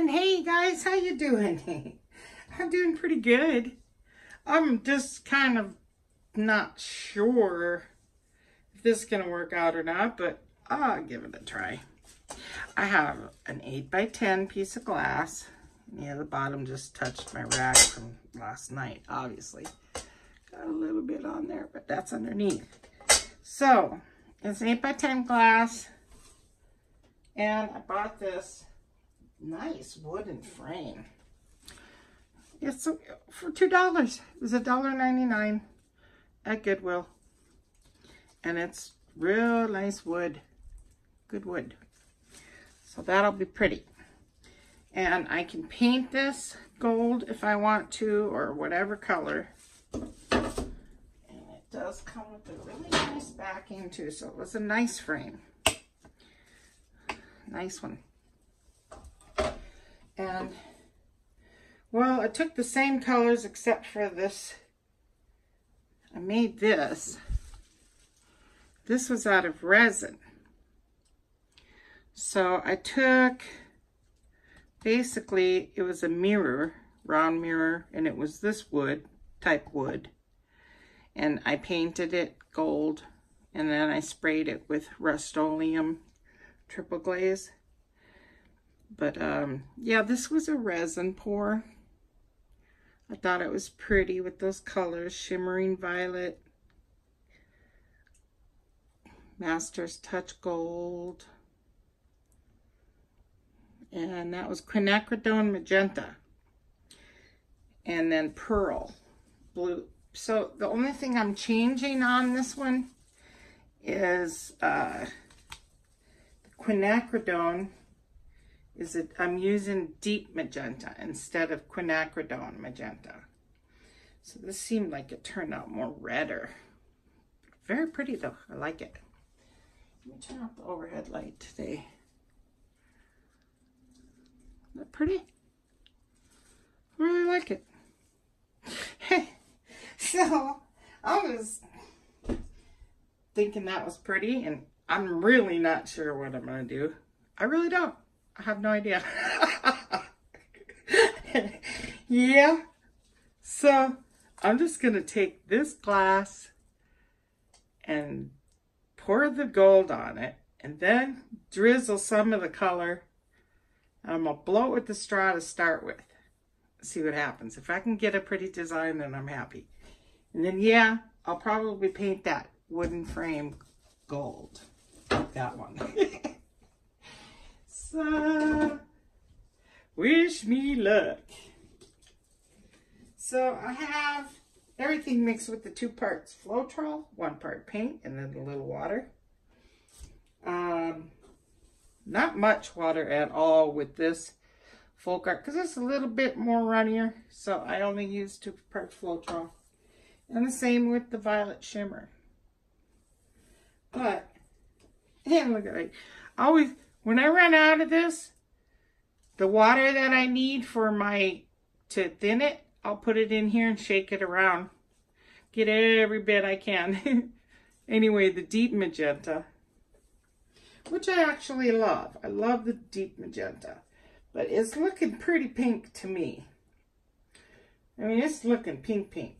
going. Hey guys, how you doing? I'm doing pretty good. I'm just kind of not sure if this is going to work out or not, but I'll give it a try. I have an 8 by 10 piece of glass. Yeah, the bottom just touched my rack from last night, obviously. Got a little bit on there, but that's underneath. So, it's an 8 by 10 glass. And I bought this nice wooden frame. It's for $2. It was $1.99 at Goodwill. And it's real nice wood. Good wood. So that'll be pretty. And I can paint this gold if I want to or whatever color. And it does come with a really nice backing too. So it was a nice frame. Nice one. And, well, I took the same colors except for this. I made this. This was out of resin. So I took, basically, it was a mirror, round mirror, and it was this wood, type wood. And I painted it gold, and then I sprayed it with Rust-Oleum triple glaze. But um, yeah, this was a resin pour. I thought it was pretty with those colors, shimmering violet, Master's Touch Gold, and that was quinacridone magenta, and then pearl blue. So the only thing I'm changing on this one is uh, quinacridone is it I'm using deep magenta instead of quinacridone magenta. So this seemed like it turned out more redder. Very pretty though, I like it. Let me turn off the overhead light today. Isn't that pretty? I really like it. Hey, so I was thinking that was pretty and I'm really not sure what I'm going to do. I really don't. I have no idea. yeah. So I'm just going to take this glass and pour the gold on it and then drizzle some of the color. I'm going to blow it with the straw to start with. See what happens. If I can get a pretty design, then I'm happy. And then, yeah, I'll probably paint that wooden frame gold that one. so, wish me luck. So I have everything mixed with the two parts Floetrol, one part paint, and then a little water. Um, not much water at all with this folk art because it's a little bit more runnier. So I only use two parts Floetrol. And the same with the violet shimmer. But look at it. Always, when I run out of this, the water that I need for my, to thin it, I'll put it in here and shake it around. Get every bit I can. anyway, the deep magenta, which I actually love. I love the deep magenta, but it's looking pretty pink to me. I mean, it's looking pink, pink.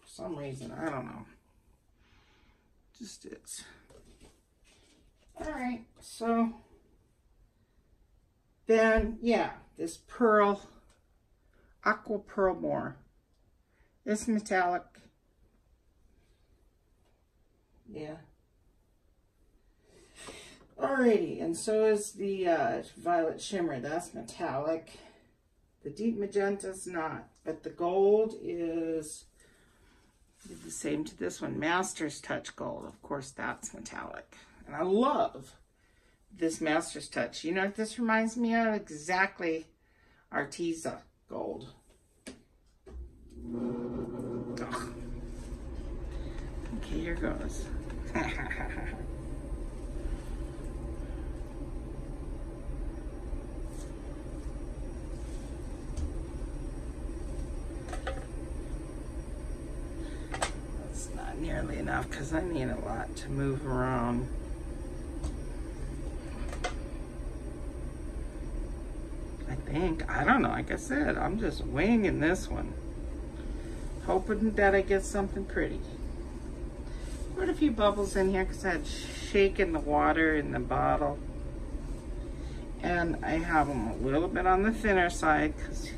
For some reason, I don't know. Just it's. All right, so then, yeah, this pearl, aqua pearl moire. This metallic. Yeah. Alrighty, and so is the uh, violet shimmer. That's metallic. The deep magenta's not, but the gold is the same to this one. Master's Touch Gold. Of course, that's metallic. And I love this Master's Touch. You know what this reminds me of? Exactly Arteza Gold. Ugh. Okay, here goes. That's not nearly enough because I need a lot to move around. Think. I don't know. Like I said, I'm just winging this one. Hoping that I get something pretty. Put a few bubbles in here because I had shaken the water in the bottle. And I have them a little bit on the thinner side because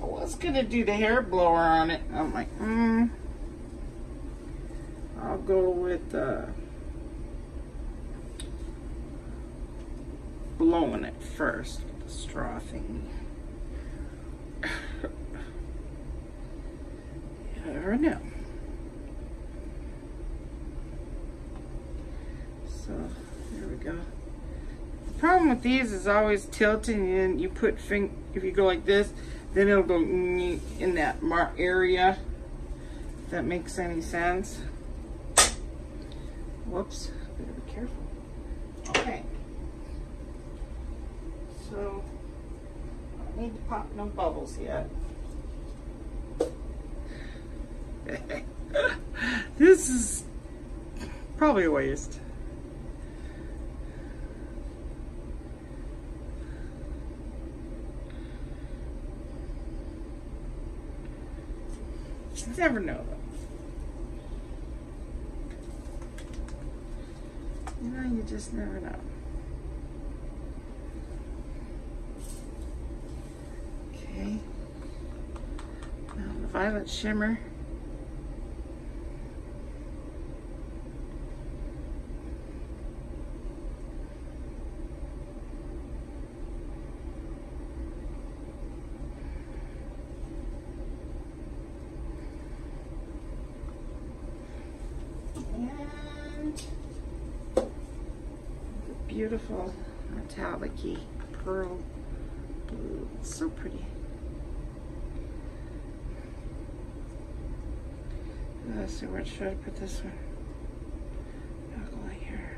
I was going to do the hair blower on it. I'm like, hmm. I'll go with uh, blowing it first the straw thingy. you never know. So, there we go. The problem with these is always tilting and you put fing if you go like this, then it'll go in that mark area. If that makes any sense. Whoops, better be careful. Okay. So, need to pop no bubbles yet. this is probably a waste. You never know though. You know, you just never know. Okay. Now the violet shimmer. Beautiful metallic pearl blue. It's so pretty. Let's see, where should I put this one? Here.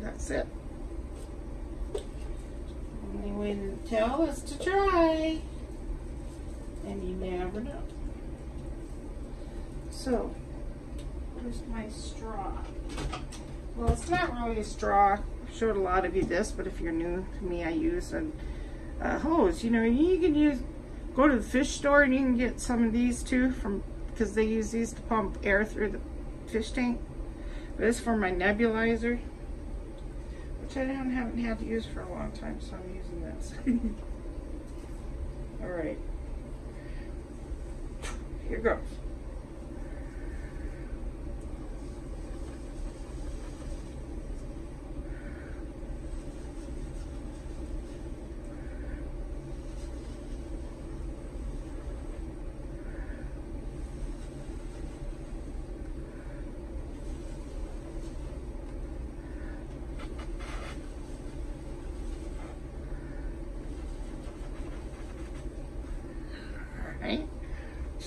That's it. Only way to tell is to try. And you never know. So, where's my straw? Well, it's not really a straw. Showed a lot of you this, but if you're new to me, I use a, a hose. You know, you can use, go to the fish store and you can get some of these too from, because they use these to pump air through the fish tank. But this is for my nebulizer, which I don't, haven't had to use for a long time, so I'm using this. All right. Here goes.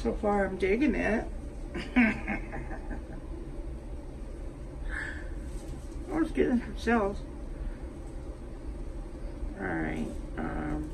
So far I'm digging it. I was getting some cells. Alright. Um,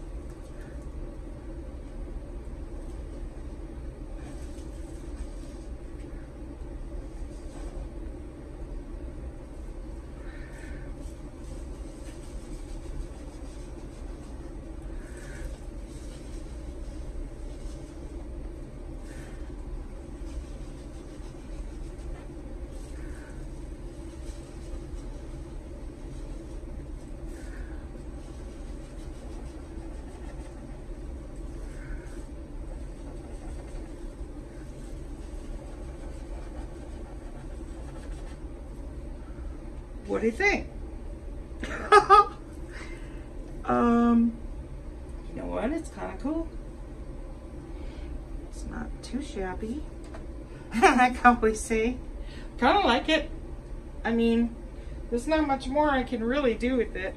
what do you think? um, you know what? It's kind of cool. It's not too shabby. I can't always say. Kind of like it. I mean, there's not much more I can really do with it.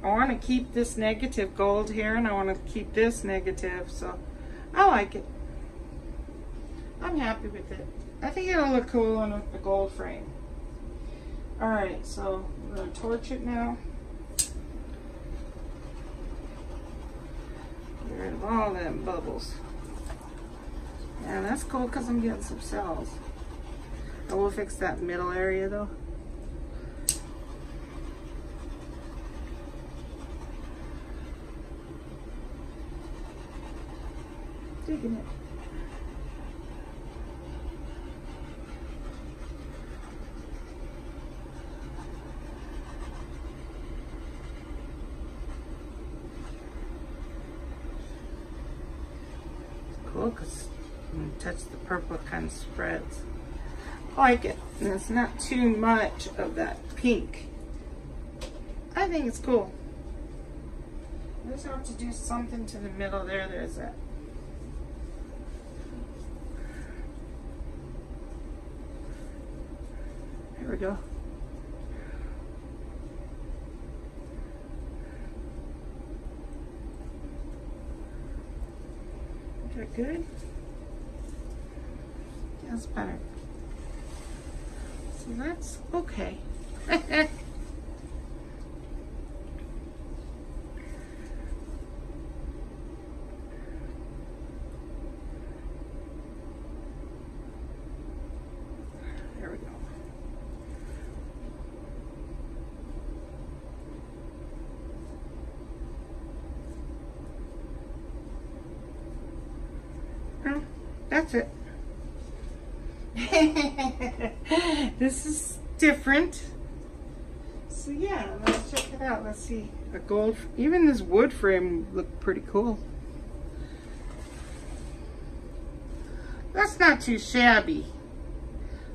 I want to keep this negative gold here and I want to keep this negative, so I like it. I'm happy with it. I think it'll look cool on a gold frame. Alright, so I'm going to torch it now. Get rid of all them bubbles. Yeah, that's cool because I'm getting some cells. I will fix that middle area though. Digging it. Because when you touch the purple, it kind of spreads. Oh, I like it. And it's not too much of that pink. I think it's cool. I just have to do something to the middle there. There's that. There we go. Good? That's better. So that's okay. there we go. Well, that's it. this is different. So yeah, let's check it out. Let's see. A gold, even this wood frame looked pretty cool. That's not too shabby.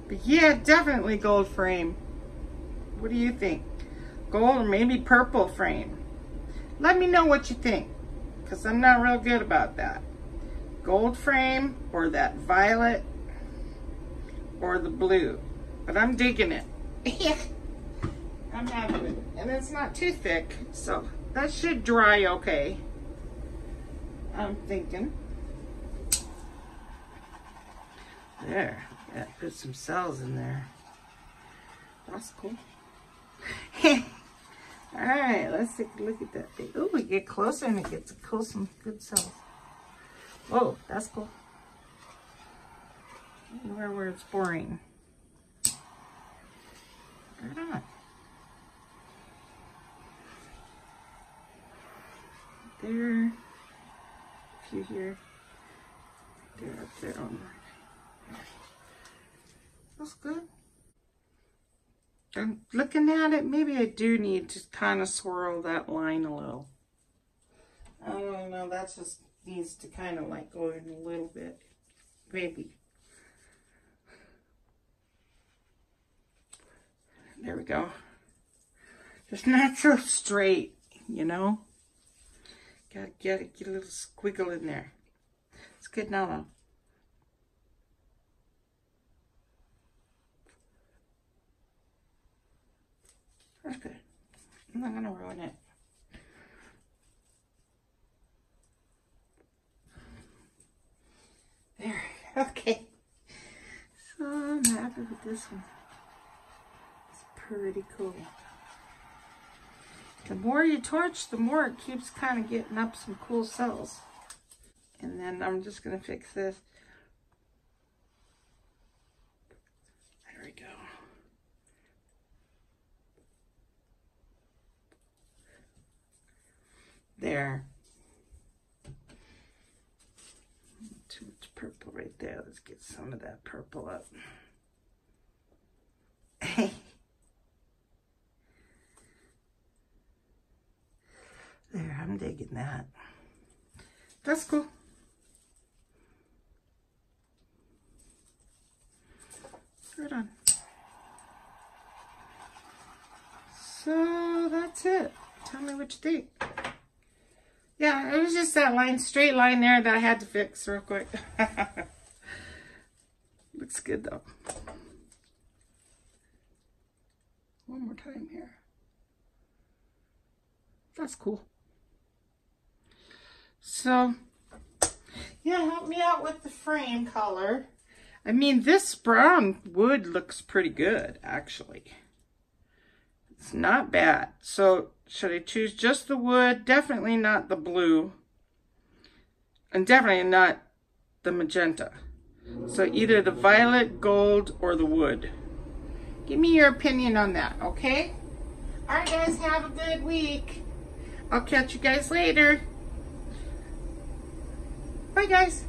But yeah, definitely gold frame. What do you think? Gold or maybe purple frame? Let me know what you think. Because I'm not real good about that. Gold frame or that violet or the blue. But I'm digging it. I'm having it. And it's not too thick, so that should dry okay. I'm thinking. There. Yeah, put some cells in there. That's cool. Alright, let's take a look at that thing. Oh, we get closer and it gets cool some good cells. Whoa, that's cool. Where where it's boring. Right on. There. A few here. There up there oh, on there. That's good. I'm looking at it, maybe I do need to kind of swirl that line a little. I don't know, that just needs to kind of like go in a little bit. Maybe. There we go. Just not so straight, you know? Gotta get, get a little squiggle in there. It's good now though. That's good. I'm not gonna ruin it. There, okay. So I'm happy with this one. It's pretty cool. The more you torch, the more it keeps kind of getting up some cool cells. And then I'm just gonna fix this. There we go. There. Too much purple right there. Let's get some of that purple up. there, I'm digging that. That's cool. Right on. So that's it. Tell me what you think. Yeah, it was just that line, straight line there that I had to fix real quick. Looks good though. One more time here. That's cool. So, yeah, help me out with the frame color. I mean, this brown wood looks pretty good, actually. It's not bad. So, should I choose just the wood? Definitely not the blue. And definitely not the magenta. So either the violet, gold, or the wood. Give me your opinion on that, okay? All right, guys, have a good week. I'll catch you guys later. Bye, guys.